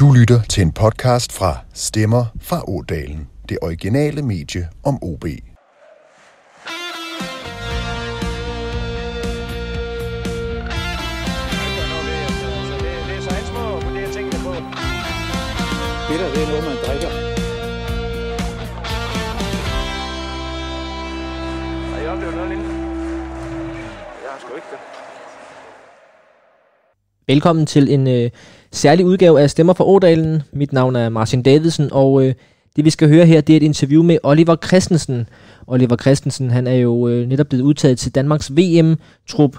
Du lytter til en podcast fra Stemmer fra Ådalen, det originale medie om OB. Bitter, det er noget, man drikker. Har I oplevet noget lignende? Jeg har sgu ikke det. Velkommen til en øh, særlig udgave af Stemmer fra Ådalen. Mit navn er Martin Davidsen, og øh, det vi skal høre her, det er et interview med Oliver Christensen. Oliver Christensen, han er jo øh, netop blevet udtaget til Danmarks VM-trup.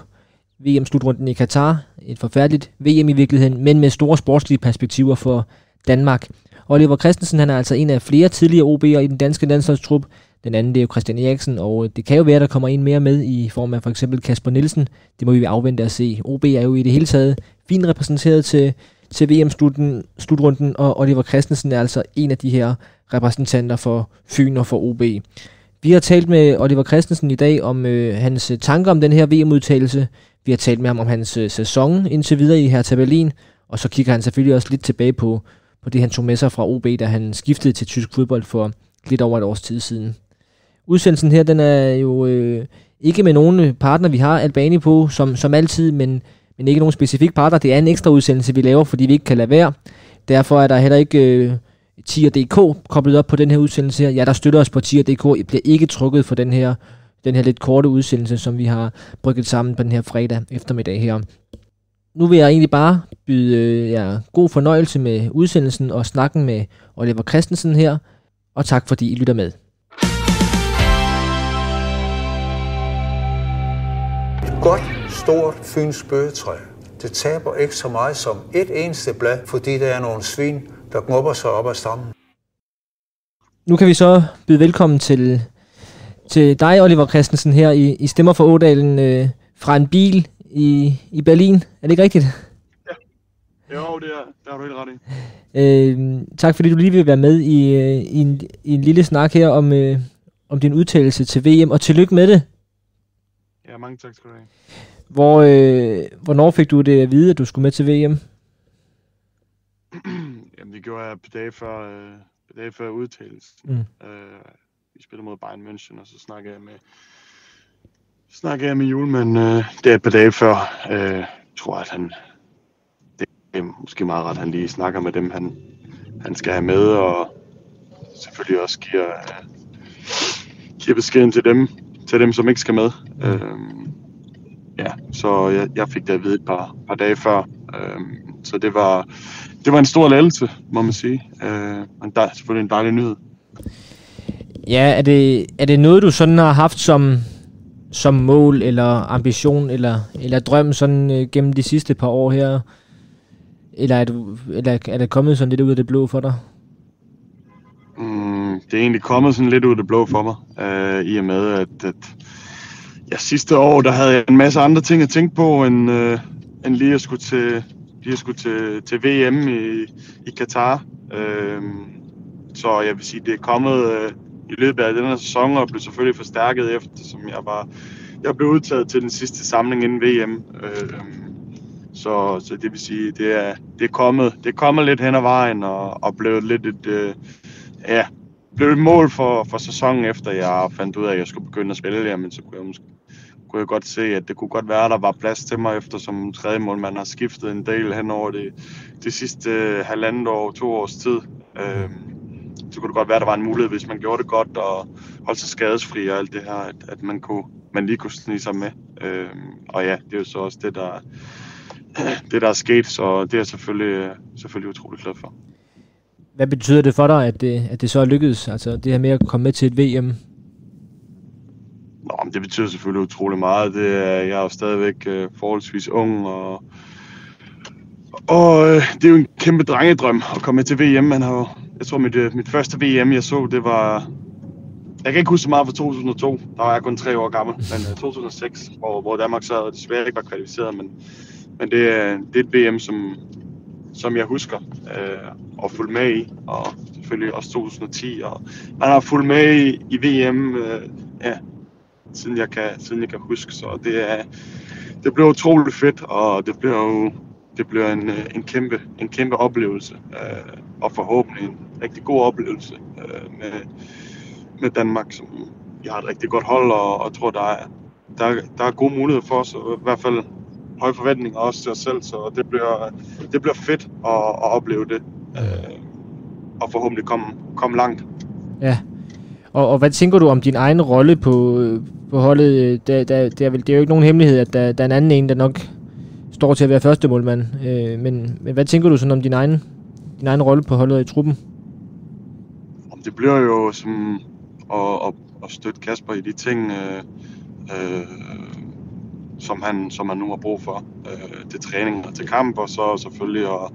VM-slutrunden i Katar. Et forfærdeligt VM i virkeligheden, men med store sportslige perspektiver for Danmark. Oliver Christensen, han er altså en af flere tidligere OB'er i den danske landsholdstrup. Den anden, det er jo Christian Eriksen, og øh, det kan jo være, der kommer en mere med i form af for eksempel Kasper Nielsen. Det må vi afvente at se. OB er jo i det hele taget fint repræsenteret til, til VM-slutrunden, og Oliver Christensen er altså en af de her repræsentanter for Fyn og for OB. Vi har talt med Oliver Christensen i dag om øh, hans øh, tanker om den her VM-udtagelse. Vi har talt med ham om hans øh, sæson indtil videre i Hertha Berlin, og så kigger han selvfølgelig også lidt tilbage på, på det, han tog med sig fra OB, da han skiftede til tysk fodbold for lidt over et års tid siden. Udsendelsen her, den er jo øh, ikke med nogen partner, vi har Albani på, som, som altid, men, men ikke nogen specifik partner. Det er en ekstra udsendelse, vi laver, fordi vi ikke kan lade være. Derfor er der heller ikke øh, Tier.dk koblet op på den her udsendelse her. Ja, der støtter os på Tier.dk. I bliver ikke trukket for den her, den her lidt korte udsendelse, som vi har brygget sammen på den her fredag eftermiddag her. Nu vil jeg egentlig bare byde øh, jer god fornøjelse med udsendelsen og snakken med Oliver Christensen her. Og tak fordi I lytter med. Stort fyns bøgetræ. Det taber ikke så meget som et eneste blad, fordi der er nogle svin, der knupper sig op ad stammen. Nu kan vi så byde velkommen til, til dig, Oliver Christensen, her i, i Stemmer for Ådalen øh, fra en bil i, i Berlin. Er det ikke rigtigt? Jo, det er, der har du helt ret i. Øh, tak fordi du lige vil være med i, øh, i, en, i en lille snak her om, øh, om din udtalelse til VM, og tillykke med det. Ja, mange tak skal du have. Hvor, øh, hvornår fik du det at vide, at du skulle med til VM? Jamen, det gjorde jeg på dage før, øh, på dage før udtalelsen. Mm. Øh, vi spillede mod Bayern München, og så snakkede jeg med, snakkede jeg med Julemand øh, det er et par dage før. Øh, jeg tror, at han, det er måske meget ret, han lige snakker med dem, han, han skal have med, og selvfølgelig også giver, øh, giver beskeden til dem, til dem, som ikke skal med. Øh, ja, så jeg, jeg fik det at vide et par, par dage før. Øh, så det var, det var en stor lettelse, må man sige. Øh, men der er selvfølgelig en dejlig nyhed. Ja, er det, er det noget, du sådan har haft som, som mål, eller ambition, eller, eller drøm sådan øh, gennem de sidste par år her? Eller er, du, eller er det kommet sådan lidt ud af det blå for dig? Mm, det er egentlig kommet sådan lidt ud af det blå for mig, øh, i og med, at, at ja, sidste år, der havde jeg en masse andre ting at tænke på, end, øh, end lige at skulle til, lige at skulle til, til VM i, i Katar. Øh, så jeg vil sige, det er kommet øh, i løbet af den her sæson, og blev selvfølgelig forstærket efter, som jeg var jeg blev udtaget til den sidste samling inden VM. Øh, så, så det vil sige, det er, det er kommet, det er kommet lidt hen ad vejen, og, og blevet lidt et, øh, ja, blev et mål for, for sæsonen efter jeg fandt ud af, at jeg skulle begynde at spille, jamen så kunne jeg måske kunne jeg godt se, at det kunne godt være, at der var plads til mig, efter som tredje mål, man har skiftet en del hen over det, det sidste øh, halvandet år, to års tid. Øh, så kunne det godt være, at der var en mulighed, hvis man gjorde det godt og holdt sig skadesfri og alt det her, at, at man, kunne, man lige kunne snige sig med. Øh, og ja, det er jo så også det, der, det, der er sket, så det er jeg selvfølgelig, øh, selvfølgelig utrolig glad for. Hvad betyder det for dig, at det, at det så er lykkedes? Altså det her med at komme med til et VM? Jamen, det betyder selvfølgelig utrolig meget. Det er, jeg er jo stadigvæk øh, forholdsvis ung, og, og øh, det er jo en kæmpe drengedrøm at komme med til VM. Man har jo, jeg tror, mit, øh, mit første VM, jeg så, det var... Jeg kan ikke huske så meget fra 2002. Der var jeg kun tre år gammel. Men øh, 2006, hvor, hvor Danmark så desværre ikke var kvalificeret. Men, men det, øh, det er et VM, som, som jeg husker øh, og følge med i. Og selvfølgelig også 2010. Og man har fulgt med i, i VM øh, ja, siden, jeg kan, siden jeg kan huske. Så det, er, det blev utroligt fedt, og det blev jo det bliver en, øh, en, kæmpe, en kæmpe oplevelse, øh, og forhåbentlig en rigtig god oplevelse øh, med, med Danmark, som jeg har et rigtig godt hold, og, og tror, der er, der, der er gode muligheder for os, og i hvert fald høje forventninger også til os selv, så det bliver, det bliver fedt at, at opleve det, øh, og forhåbentlig komme, komme langt. Ja, og, og hvad tænker du om din egen rolle på, på holdet? Øh, der, der, der, det er jo ikke nogen hemmelighed, at der, der er en anden en, der nok står til at være første målmand. Øh, men, men hvad tænker du sådan om din egen, din egen rolle på holdet i truppen? Om det bliver jo som at, at, at støtte Kasper i de ting, øh, øh, som, han, som han nu har brug for øh, til træning og til kamp, og så selvfølgelig at,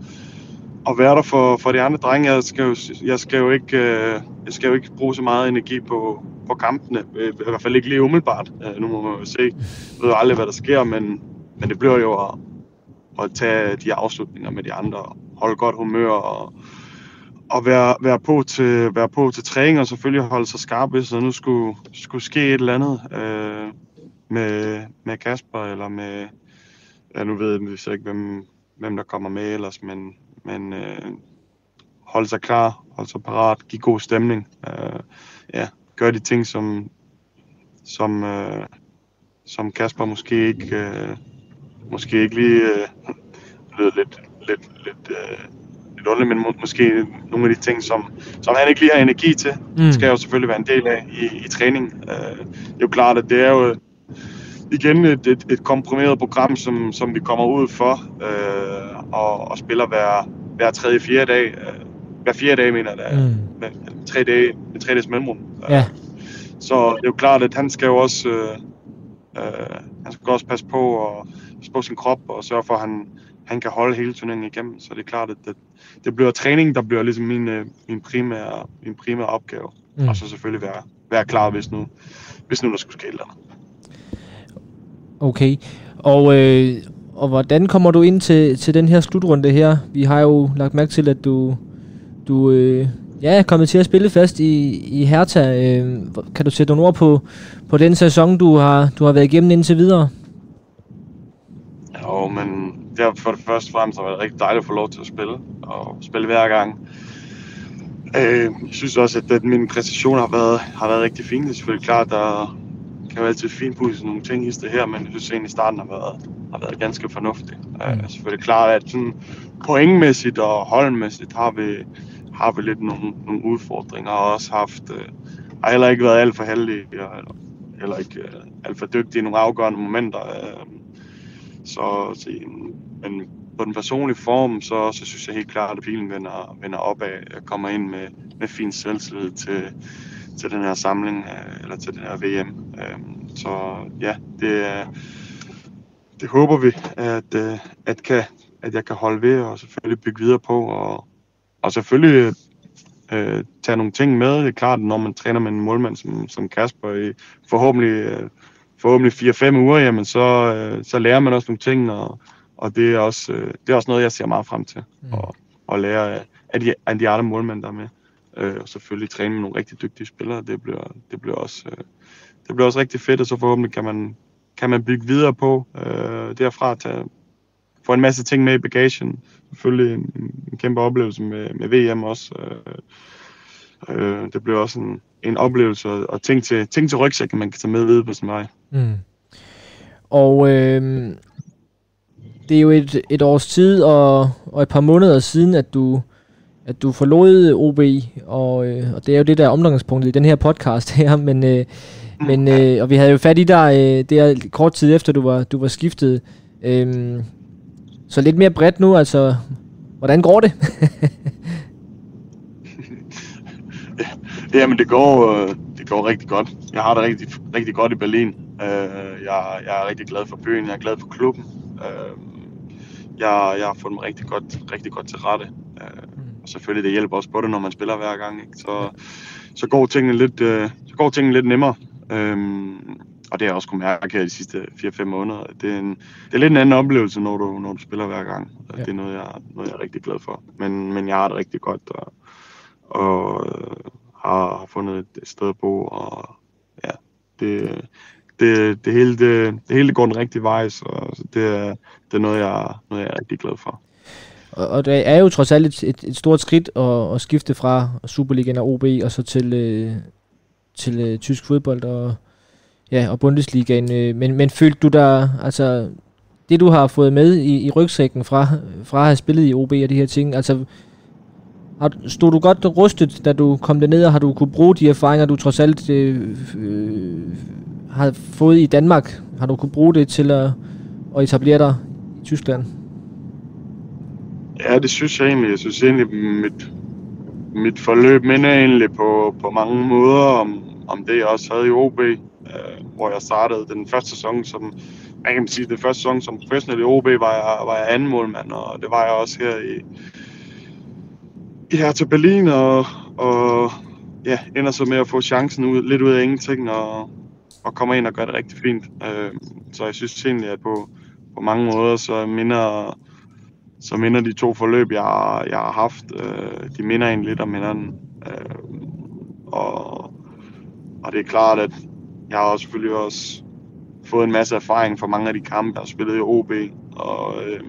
at være der for, for de andre drenge. Jeg skal jo, jeg skal jo ikke, øh, jeg skal jo ikke bruge så meget energi på, på kampene. Øh, I hvert fald ikke lige umiddelbart. Øh, nu må man jo se. Jeg ved jo aldrig, hvad der sker, men, men det bliver jo at, at tage de afslutninger med de andre. Holde godt humør og, og være, være, på til, være på til træning og selvfølgelig holde sig skarp, hvis der nu skulle, skulle ske et eller andet øh, med, med Kasper eller med, ja nu ved jeg ikke, hvem, hvem der kommer med ellers, men, men øh, holde sig klar, holde sig parat, give god stemning. Øh, ja, gør de ting, som, som, øh, som Kasper måske ikke, øh, måske ikke lige øh, lyder lidt, lidt, lidt, øh, lidt underligt, men må, måske nogle af de ting, som, som han ikke lige har energi til, mm. skal jo selvfølgelig være en del af i, i træning. Øh, det er jo klart, at det er jo igen et, et, et komprimeret program, som, som vi kommer ud for øh, og, og spiller hver, hver tredje, fjerde dag. Øh, hver fjerde dag, mener jeg, mm. med, tre dage, med tre dages mellemrum. Ja. Så det er jo klart, at han skal jo også, øh, øh, han skal også passe på, og, på sin krop og sørge for, at han, han kan holde hele turneringen igennem. Så det er klart, at det, det bliver træning, der bliver ligesom min, øh, min, primære, min primære opgave. Mm. Og så selvfølgelig være, være klar, hvis nu, hvis nu der skulle ske noget. Okay. Og, øh, og hvordan kommer du ind til, til den her slutrunde her? Vi har jo lagt mærke til, at du, du øh, ja, er kommet til at spille fast i, i Hertha. Øh, kan du sætte nogle ord på, på den sæson, du har, du har været igennem indtil videre? Jo, men det har for det første fremmest har været rigtig dejligt at få lov til at spille, og spille hver gang. Øh, jeg synes også, at, at min præstation har været, har været rigtig fin. Det er selvfølgelig klart, der kan jo altid finpudse nogle ting i det her, men jeg synes egentlig, starten har været, har været ganske fornuftig. Mm. Øh, selvfølgelig klart, at sådan pointmæssigt og holdmæssigt har vi, har vi lidt nogle, nogle udfordringer, og også haft, øh, har heller ikke været alt for heldig, eller, eller ikke øh, alt for dygtig i nogle afgørende momenter. Øh, så, så, men på den personlige form, så, så synes jeg helt klart, at pilen vender, vender opad. Jeg kommer ind med, med fin selvtillid til, til den her samling, øh, eller til den her VM. Øh, så ja, det, øh, det håber vi, at, at, kan, at jeg kan holde ved og selvfølgelig bygge videre på. Og, og selvfølgelig øh, tage nogle ting med. Det er klart, når man træner med en målmand som, som Kasper i forhåbentlig forhåbentlig 4-5 uger, jamen så, øh, så lærer man også nogle ting, og, og det, er også, øh, det er også noget, jeg ser meget frem til, mm. at, at lære af de, af de andre målmænd, der er med. Øh, og selvfølgelig træne med nogle rigtig dygtige spillere, det bliver, det bliver, også, øh, det bliver også rigtig fedt, og så forhåbentlig kan man, kan man bygge videre på øh, derfra, tage, få en masse ting med i bagagen. Selvfølgelig en, en kæmpe oplevelse med, med VM også. Øh, øh, det bliver også en, en oplevelse og ting til, ting til rygsækken, man kan tage med videre på sin vej. Mm. Og øh, det er jo et, et års tid og, og et par måneder siden, at du, at du forlod OB, og, øh, og det er jo det, der er i den her podcast her, men, øh, men øh, og vi havde jo fat i dig øh, der kort tid efter, du var, du var skiftet. Øh, så lidt mere bredt nu, altså, hvordan går det? Jamen, det går, øh, det går rigtig godt. Jeg har det rigtig, rigtig godt i Berlin. Øh, jeg, jeg er rigtig glad for byen, jeg er glad for klubben. Øh, jeg, jeg har fundet mig rigtig godt, rigtig godt til rette. Og selvfølgelig, det hjælper også på det, når man spiller hver gang. Ikke? Så, så går tingene lidt, så går tingene lidt nemmere og det har jeg også kunnet mærke her de sidste 4-5 måneder. Det er, en, det er lidt en anden oplevelse, når du, når du spiller hver gang. Ja. Det er noget jeg, noget, jeg er rigtig glad for. Men, men jeg har det rigtig godt, og, og har, har fundet et sted at bo, og ja, det, det, det, hele, det, det hele går den rigtige vej, så, så det, er, det er noget, jeg, noget, jeg er rigtig glad for. Og, og det er jo trods alt et, et, et stort skridt at, at skifte fra Superligaen og OB og så til, øh, til øh, tysk fodbold og, ja, og Bundesligaen. Øh, men, men følte du dig, altså det du har fået med i, i rygsækken fra, fra at have spillet i OB og de her ting, altså har, stod du godt rustet, da du kom derned, og har du kunne bruge de erfaringer, du trods alt øh, øh, har fået i Danmark? Har du kunne bruge det til at, at etablere dig i Tyskland? Ja, det synes jeg egentlig. Jeg synes egentlig, mit, mit forløb minder egentlig på, på mange måder om, om det, jeg også havde i OB, øh, hvor jeg startede den første sæson som, man kan sige, den første sæson som professionel i OB, var jeg, var jeg anden målmand, og det var jeg også her i, i her til Berlin, og, og ja, ender så med at få chancen ud, lidt ud af ingenting, og, og kommer ind og gør det rigtig fint. Øh, så jeg synes egentlig, at på, på mange måder, så minder, så minder de to forløb, jeg, jeg har haft, øh, de minder egentlig lidt om hinanden. Øh, og, og det er klart, at jeg har selvfølgelig også fået en masse erfaring fra mange af de kampe, jeg har spillet i OB, og øh,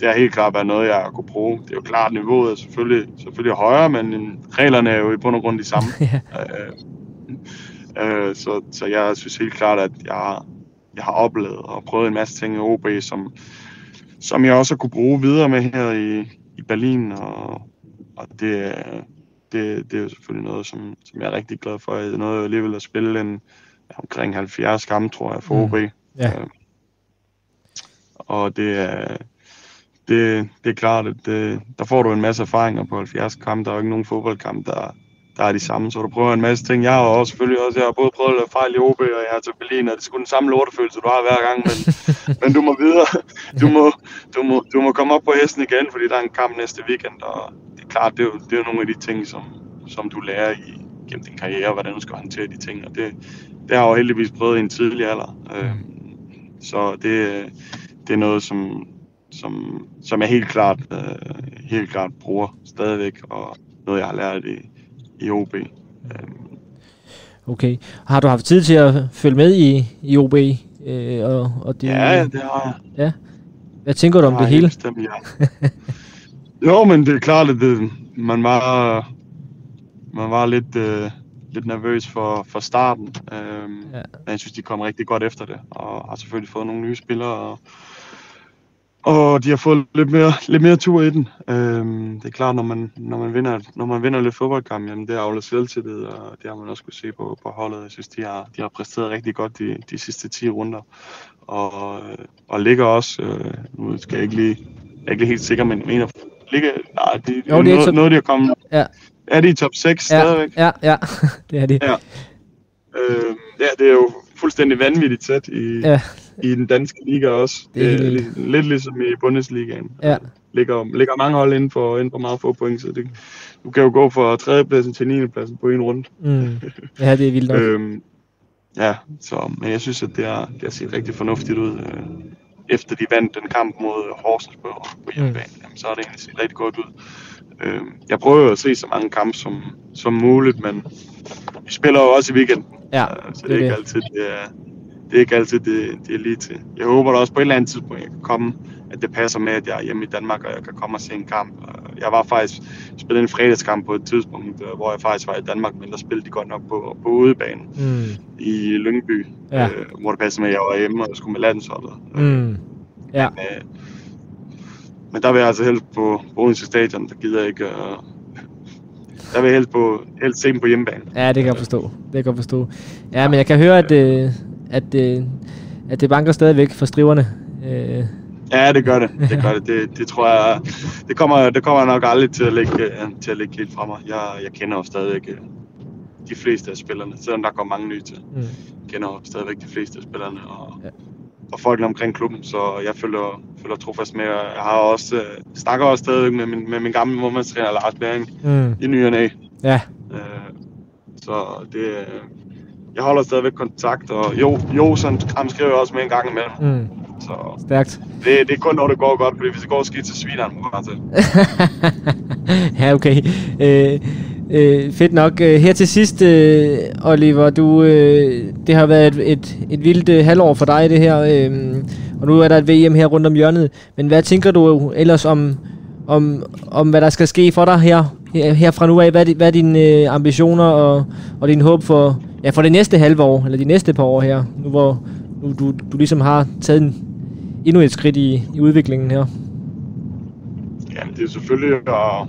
det har helt klart været noget, jeg kunne bruge. Det er jo klart, niveauet er selvfølgelig, selvfølgelig højere, men reglerne er jo i bund og grund de samme. øh, øh, så, så jeg synes helt klart, at jeg, jeg har oplevet og prøvet en masse ting i OB, som, som jeg også har kunne bruge videre med her i, i Berlin, og, og det, det, det er jo selvfølgelig noget, som, som jeg er rigtig glad for. Jeg alligevel at spille en, omkring 70 kampe, tror jeg, for mm. OB. Ja. Øh, og det er, det, det er klart, at det, der får du en masse erfaringer på 70 kampe. Der er jo ikke nogen fodboldkamp, der, der er de samme, så du prøver en masse ting. Jeg har også selvfølgelig også, jeg har både prøvet at fejl i OB og jeg har til Berlin, og det er sgu den samme lortefølelse, du har hver gang, men, men du må videre. Du må, du, må, du må komme op på hesten igen, fordi der er en kamp næste weekend, og klart, det er jo, det er jo nogle af de ting, som, som du lærer i, gennem din karriere, hvordan du skal håndtere de ting, og det, det har jeg jo heldigvis prøvet i en tidlig alder. Øh, så det, det er noget, som, som, som jeg helt klart, øh, helt klart bruger stadigvæk, og noget, jeg har lært i, i OB. Øh, Okay. Har du haft tid til at følge med i, i OB? Øh, og, og det, ja, det har jeg. Ja. Hvad tænker du om det hele? Bestemt, ja. jo, men det er klart, at det, man var, man var lidt, øh, lidt nervøs for, for starten. Øhm, Ja. Men jeg synes, de kom rigtig godt efter det, og har selvfølgelig fået nogle nye spillere, og, og de har fået lidt mere, lidt mere tur i den. Øhm, det er klart, når man, når man, vinder, når man vinder lidt fodboldkamp, jamen det er aflet selvtillid, og det har man også kunne se på, på holdet. Jeg synes, de har, de har præsteret rigtig godt de, de sidste 10 runder, og, og ligger også, øh, nu skal jeg ikke lige, jeg er ikke helt sikker, men mener, ligger, nej, de, Jo, det er noget, top- noget, de har kommet, Ja. er de i top 6 Ja, stadigvæk? ja, ja, det er det. Ja. Øh, ja, det er jo fuldstændig vanvittigt tæt i, Ja. i den danske liga også. Det er helt Øh, lidt, lidt ligesom i Bundesligaen. Ja. Ligger, ligger mange hold inden for, inden for meget få point, så det, du kan jo gå fra 3. pladsen til 9. pladsen på en runde. Mm. Ja, det er vildt nok. Øhm, ja, så, men jeg synes, at det har, det har set rigtig fornuftigt ud. Øh, efter de vandt den kamp mod Horsens på, på hjemmebane, mm. jamen, så har det egentlig set rigtig godt ud. Øh, jeg prøver jo at se så mange kampe som, som muligt, men vi spiller jo også i weekenden. Ja, Øh, så det det er er ikke det. altid, det er, det er ikke altid, det, det er lige til. Jeg håber da også på et eller andet tidspunkt, jeg kan komme, at det passer med, at jeg er hjemme i Danmark, og jeg kan komme og se en kamp. Jeg var faktisk spillet en fredagskamp på et tidspunkt, øh, hvor jeg faktisk var i Danmark, men der spillede de godt nok på, på udebanen Mm. i Lyngby, Ja. øh, hvor det passede med, at jeg var hjemme og skulle med landsholdet. Mm. Ja. Øh, men der vil jeg altså helst på, på Odense Stadion, der gider jeg ikke... Øh, der vil jeg helst, på, helst se dem på hjemmebane. Ja, det kan jeg forstå. Det kan jeg forstå. Ja, men jeg kan høre, at, øh, at, øh, at det banker stadigvæk for striverne. Øh, Ja, det gør det. Det gør det. Det, det tror jeg, det kommer, det kommer nok aldrig til at lægge, øh, til at lægge helt fra mig. Jeg, jeg kender jo stadigvæk øh, de fleste af spillerne, selvom der kommer mange nye til. mm. Jeg kender jo stadigvæk de fleste af spillerne og, Ja. og folkene omkring klubben, så jeg følger, følger trofast med. Jeg har også, øh, snakker også stadigvæk med min, med min gamle målmandstræner Lars Bering Mm. i ny og næ. Ja, Øh, så det, øh, jeg holder stadigvæk kontakt, og jo, jo sådan, ham skriver jeg også med en gang imellem. mm. Så stærkt. det, det er kun, når det går godt, fordi hvis det går skidt, så sviner han mig bare til. ja, okay. Øh, Øh, fedt nok. Øh, her til sidst, øh, Oliver, du, øh, det har været et, et, et vildt øh, halvår for dig, det her. Øh, og nu er der et VM her rundt om hjørnet. Men hvad tænker du ellers om, om, om hvad der skal ske for dig her, her, her fra nu af? Hvad er, hvad er dine øh, ambitioner og, og din håb for, ja, for det næste halve år, eller de næste par år her, nu hvor nu, du, du ligesom har taget en, endnu et skridt i, i udviklingen her? Jamen, det er selvfølgelig at,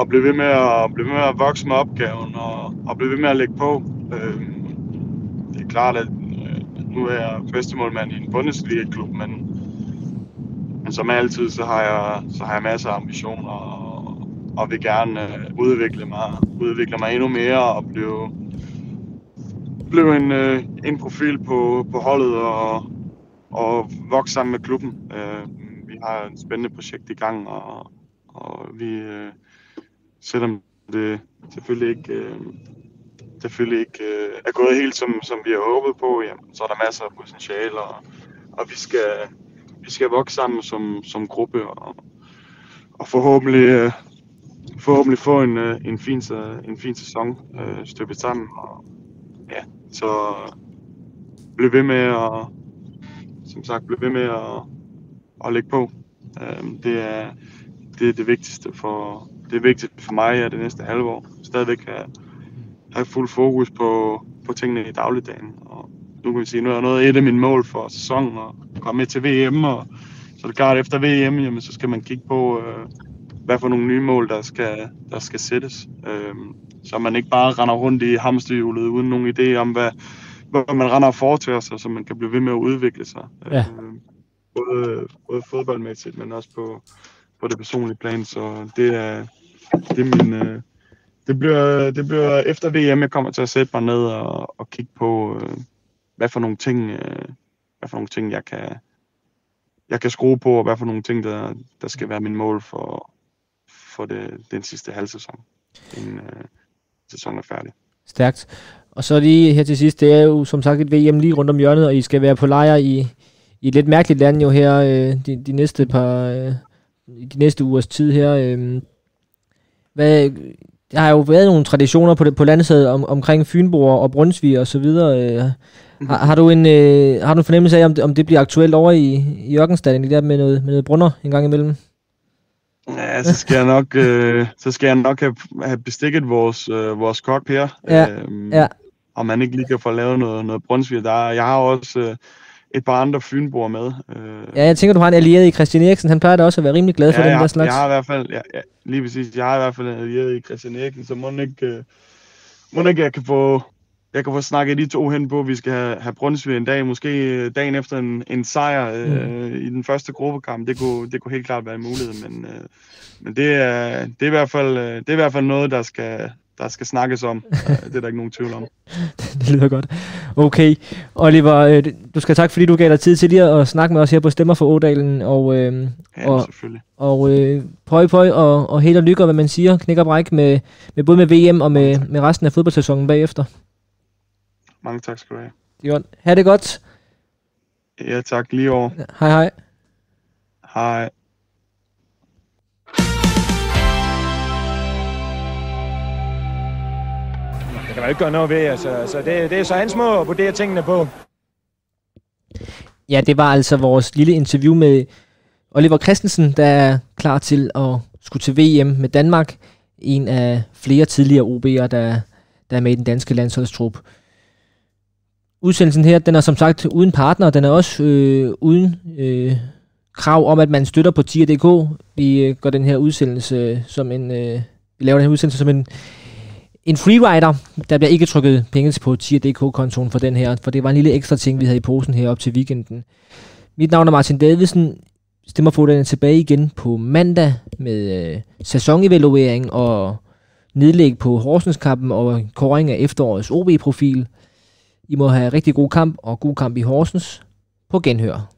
at blive ved med at, blive ved med at vokse med opgaven og, og blive ved med at lægge på. Øh, det er klart, at øh, nu er jeg bedstemålmand i en Bundesliga-klub, men, men som altid, så har jeg, så har jeg masser af ambitioner og, og vil gerne øh, udvikle mig, udvikle mig endnu mere og blive, blive en, øh, en profil på, på holdet og, og vokse sammen med klubben. Øh, vi har et spændende projekt i gang, og, og vi, øh, selvom det selvfølgelig ikke, øh, selvfølgelig ikke øh, er gået helt som, som vi har håbet på, jamen, så er der masser af potentiale, og, og vi skal, vi skal vokse sammen som, som gruppe, og, og forhåbentlig, øh, forhåbentlig få en, øh, en, fin, en fin sæson øh, støbet sammen. Og, ja, så blive ved med at, som sagt, blive ved med at, at lægge på. Øh, det, er, det er det vigtigste for, det er vigtigt for mig at det næste halve år. Stadigvæk have, have fuld fokus på, på tingene i dagligdagen. Og nu kan vi sige, nu er noget et af mine mål for sæsonen at komme med til VM, og så det klart efter VM, jamen, så skal man kigge på, øh, hvad for nogle nye mål, der skal, der skal sættes. Øh, så man ikke bare render rundt i hamsterhjulet uden nogen idé om, hvad, hvad man render og foretager sig, så man kan blive ved med at udvikle sig. Ja. Øh, både, både fodboldmæssigt, men også på, på det personlige plan. Så det er, det er min... Øh, det bliver, det bliver efter VM, jeg kommer til at sætte mig ned og, og kigge på, øh, hvad for nogle ting, øh, hvad for nogle ting jeg kan, jeg kan skrue på, og hvad for nogle ting, der, der skal være min mål for, for det, den sidste halv sæson, inden øh, sæsonen er færdig. Stærkt. Og så lige her til sidst, det er jo som sagt et VM lige rundt om hjørnet, og I skal være på lejr i, i et lidt mærkeligt land jo her øh, de, de næste par øh, de næste ugers tid her. Øh, hvad, der har jo været nogle traditioner på, det, på landsædet om, omkring Fynborg og Brunsvig og så videre. Øh, har, har, du en, øh, har du en fornemmelse af, om det, om det bliver aktuelt over i, i Jørgenstaden, der med noget, med noget brunner en gang imellem? Ja, så skal jeg nok, øh, så skal jeg nok have, have bestikket vores, øh, vores kok her. Ja, øh, ja. Om man ikke lige kan få lavet noget, noget Brunsvig. Der, jeg har også... Øh, et par andre fynboer med. Øh, ja, jeg tænker, du har en allieret i Christian Eriksen. Han plejer da også at være rimelig glad for ja, den der slags. Jeg har i hvert fald, ja, ja, lige præcis, jeg har i hvert fald en allieret i Christian Eriksen, så må ikke, øh, må ikke jeg kan få, jeg kan få snakket de to hen på, at vi skal have, have Brunsvig en dag, måske øh, dagen efter en, en sejr øh, mm. i den første gruppekamp. Det kunne, det kunne helt klart være en mulighed, men, øh, men det, er, det, er i hvert fald, øh, det er i hvert fald noget, der skal, der skal snakkes om. det er der ikke nogen tvivl om. det lyder godt. Okay. Oliver, øh, du skal tak, fordi du gav dig tid til lige at snakke med os her på Stemmer for Ådalen. Og, øh, ja, og, selvfølgelig. Og øh, pøj, pøj og, og held og lykke, hvad man siger. Knæk og bræk med, med både med VM og med, med resten af fodboldsæsonen bagefter. Mange tak skal du have. Det er godt. Ha' det godt. Ja, tak. Lige over. Hej, hej. Hej. kan man ikke gøre noget ved. Altså, så det, det er så hans måde at vurdere tingene på. Ja, det var altså vores lille interview med Oliver Christensen, der er klar til at skulle til VM med Danmark. En af flere tidligere OB'er, der, der er med i den danske landsholdstrup. Udsendelsen her, den er som sagt uden partner, den er også øh, uden øh, krav om, at man støtter på tier.dk. Vi øh, gør den her udsendelse øh, som en, øh, vi laver den her udsendelse som en, en freerider, der bliver ikke trykket penge på tier.dk-kontoen for den her, for det var en lille ekstra ting, vi havde i posen her op til weekenden. Mit navn er Martin Davidsen. Stemmer få den tilbage igen på mandag med øh, sæsonevaluering og nedlæg på Horsenskampen og kåring af efterårets OB-profil. I må have rigtig god kamp og god kamp i Horsens. På genhør.